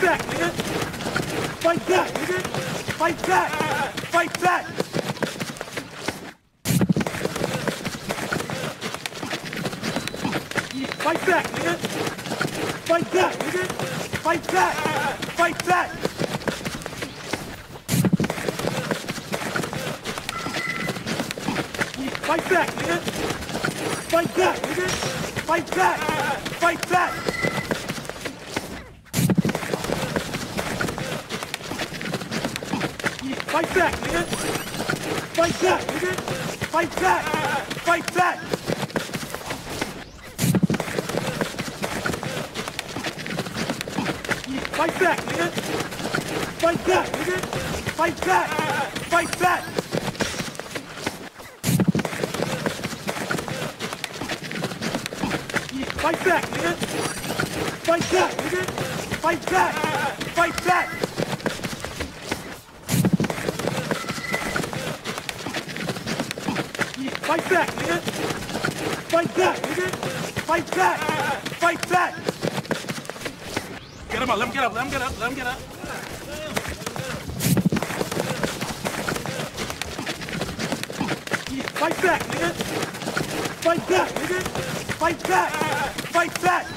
back, nigga. Fight back, nigga. Fight back. Fight back. Fight back, nigga. Fight back, nigga. Fight back. Fight back. Fight back, nigga. Fight back, nigga. Fight back. Fight back. Fight back, nigga. Fight back, nigga. Fight back. Fight back. Fight back, nigga. Fight back, nigga. Fight back. Fight back. Fight back, nigga. Fight back, nigga. Fight back. Fight back. Fight back, nigga. Fight back, nigga. Fight back. Fight back. Get him up. Let him get up. Let him get up. Let him get up. Fight back, nigga. Fight back, nigga. Fight back. Fight back.